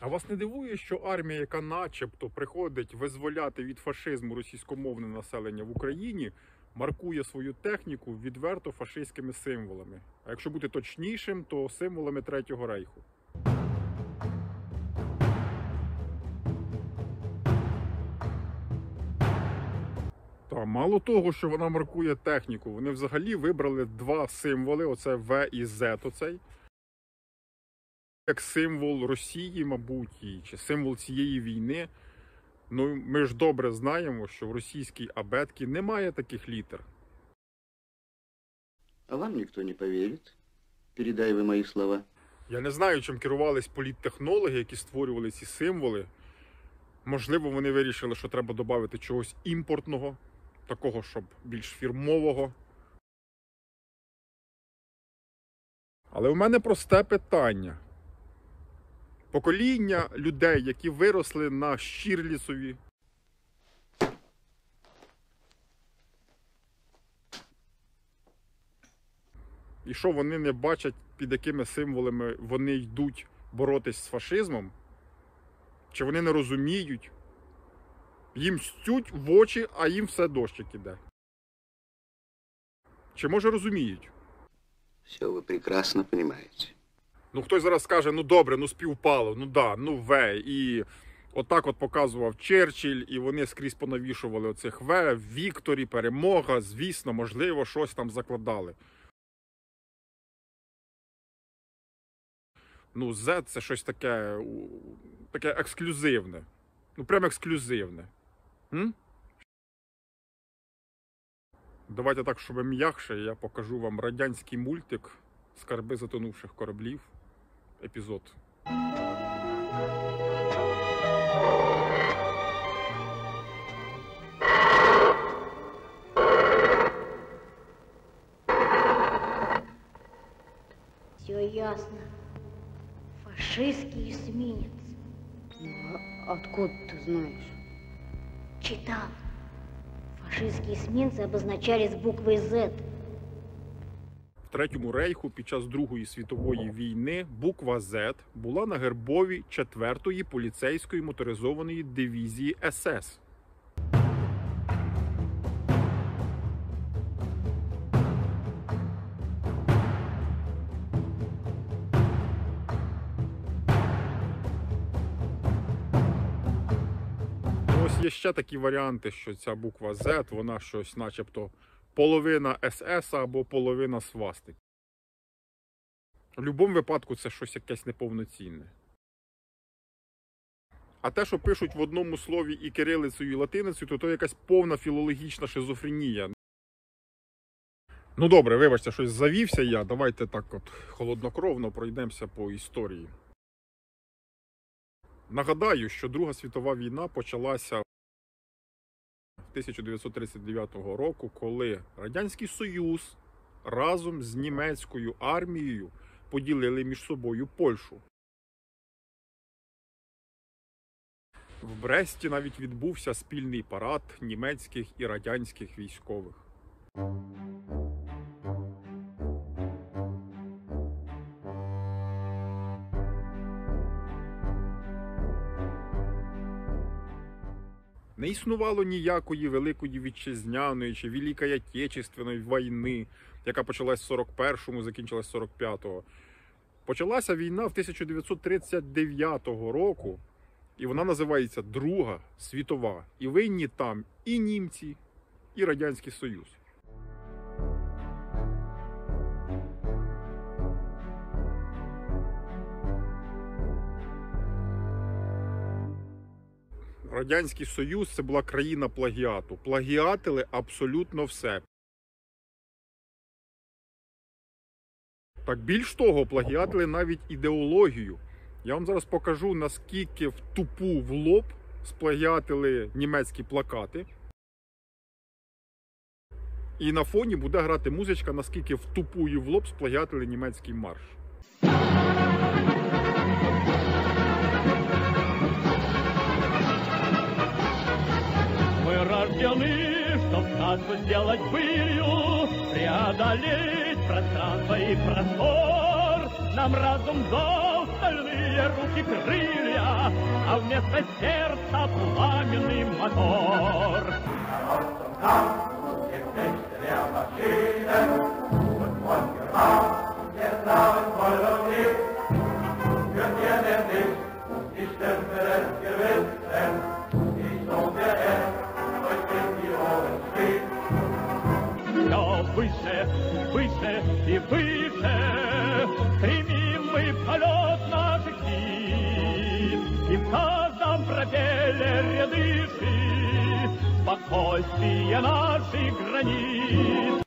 А вас не дивує, що армія, яка начебто приходить визволяти від фашизму російськомовне населення в Україні, маркує свою техніку відверто фашистськими символами. А якщо бути точнішим, то символами Третього рейху. Та мало того, що вона маркує техніку, вони взагалі вибрали два символи: оце В і З. Оцей як символ Росії, мабуть, чи символ цієї війни. Ну, ми ж добре знаємо, що в російській абетці немає таких літер. А вам никто не поверит. Передай вы мои слова. Я не знаю, чим керувались політтехнологи, які створювали ці символи. Можливо, вони вирішили, що треба додати чогось імпортного, такого, щоб більш фірмового. Але у мене просте питання. Покоління людей, які виросли на Щірлісові, і що вони не бачать, під якими символами вони йдуть боротись з фашизмом? Чи вони не розуміють? Їм стють в очі, а їм все дощик іде. Чи може розуміють? Все вы прекрасно понимаете. Ну хтось зараз скаже, ну добре, ну співпало, ну да, ну В. І отак от показував Черчилль, і вони скрізь понавішували оцих В, Вікторі, перемога, звісно, можливо, щось там закладали. Ну, Z це щось таке, таке ексклюзивне. Ну, прям ексклюзивне. М? Давайте так, щоб м'якше, я покажу вам радянський мультик Скарби затонувших кораблів. Епізод. Все ясно. Фашистский эсминец. Ну, а откуда ты знаешь? Читал. Фашистские эсминцы обозначались буквой Z. Третьому рейху під час Другої світової війни буква Z була на гербові 4-ї поліцейської моторизованої дивізії СС. Ось є ще такі варіанти, що ця буква Z, вона щось, начебто, половина СС або половина свастик. В будь-якому випадку це щось якесь неповноцінне. А те, що пишуть в одному слові і кирилицею, і латиницею, то то якась повна філологічна шизофренія. Ну добре, вибачте, щось завівся я. Давайте так от холоднокровно пройдемося по історії. Нагадаю, що Друга світова війна почалася 1939 року, коли Радянський Союз разом з німецькою армією поділили між собою Польщу. В Бресті навіть відбувся спільний парад німецьких і радянських військових. Не існувало ніякої великої вітчизняної чи Великої Отечественної війни, яка почалась в 41-му, закінчилась 45-го. Почалася війна в 1939 року, і вона називається Друга світова. І винні там і німці, і Радянський Союз. Радянський Союз це була країна плагіату. Плагіатили абсолютно все. Так більш того, плагіатили навіть ідеологію. Я вам зараз покажу, наскільки в тупу в лоб сплагіатили німецькі плакати. І на фоні буде грати музичка, наскільки в тупу і в лоб сплагіатили німецький марш. рождены, чтоб сказку сделать былью, преодолеть пространство и простор. Нам разум дал стальные руки крылья, а вместо сердца пламенный мотор. Verdammten Feuer und Licht, wird ihr denn nicht, ich stelle es Спокойствие наших границ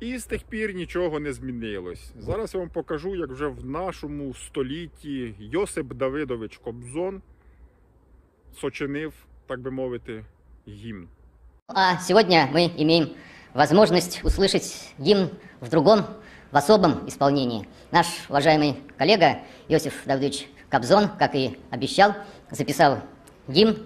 І з тих пір нічого не змінилось. Зараз я вам покажу, як вже в нашому столітті Йосип Давидович Кобзон сочинив, так би мовити, гімн. А сегодня мы имеем возможность услышать гимн в другом, в особом исполнении. Наш уважаемый коллега Иосиф Давыдович Кобзон, как и обещал, записал гимн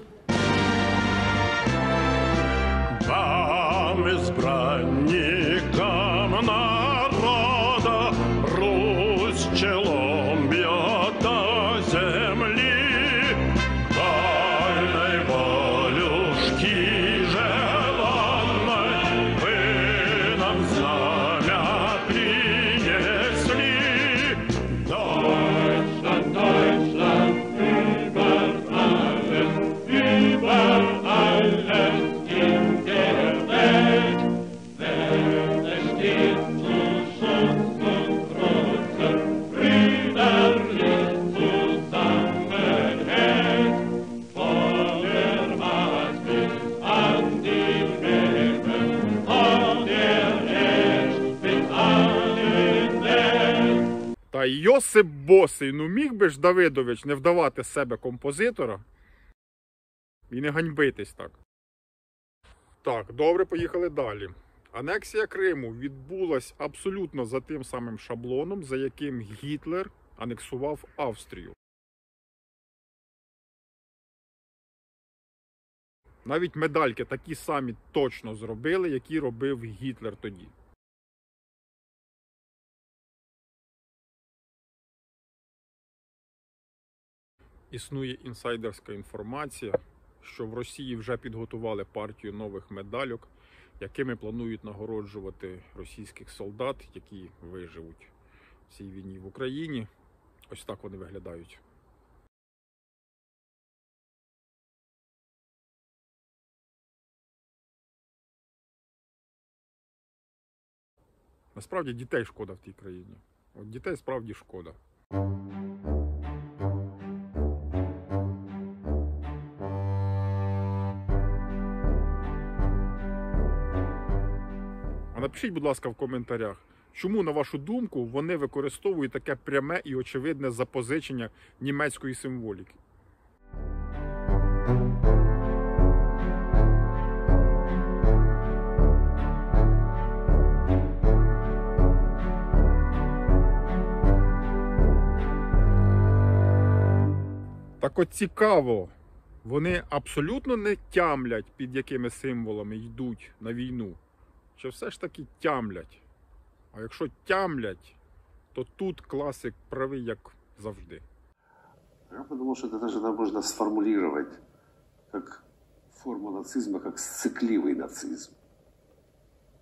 Йосип Босий, ну міг би ж Давидович не вдавати з себе композитора і не ганьбитись так. Так, добре, поїхали далі. Анексія Криму відбулась абсолютно за тим самим шаблоном, за яким Гітлер анексував Австрію. Навіть медальки такі самі точно зробили, які робив Гітлер тоді. Існує інсайдерська інформація, що в Росії вже підготували партію нових медальок, якими планують нагороджувати російських солдат, які виживуть в цій війні в Україні. Ось так вони виглядають. Насправді дітей шкода в тій країні. От дітей справді шкода. А напишіть, будь ласка, в коментарях, чому, на вашу думку, вони використовують таке пряме і очевидне запозичення німецької символіки. Так от цікаво, вони абсолютно не тямлять, під якими символами йдуть на війну. Чи все ж таки тямлять? А якщо тямлять, то тут класик правий, як завжди. Я подумал, что это даже можно сформулировать как форму нацизма, как сцикливый нацизм.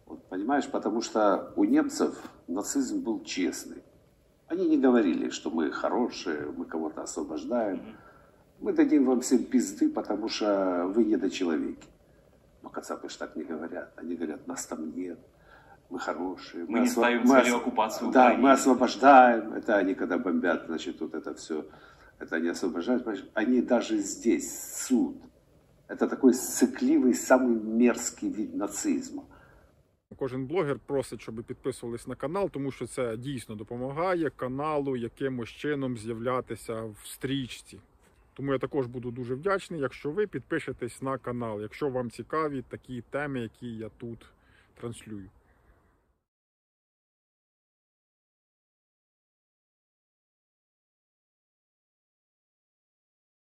Вот, понимаешь, потому что у немцев нацизм был честный. Они не говорили, что мы хорошие, мы кого-то освобождаем. Мы дадим вам всем пизды, потому что вы недочеловеки. Но кацапы ж так не говорят. Они говорят, нас там нет, мы хорошие. Мы не осво- ставим мы целью осво- оккупацию Да, Украины. мы освобождаем. Это они когда бомбят, значит, вот это все. Это они освобождают. понимаешь? Они даже здесь, суд. Это такой сцикливый, самый мерзкий вид нацизма. Кожен блогер просить, щоб підписувались на канал, тому що це дійсно допомагає каналу якимось чином з'являтися в стрічці. Тому я також буду дуже вдячний, якщо ви підпишетесь на канал, якщо вам цікаві такі теми, які я тут транслюю.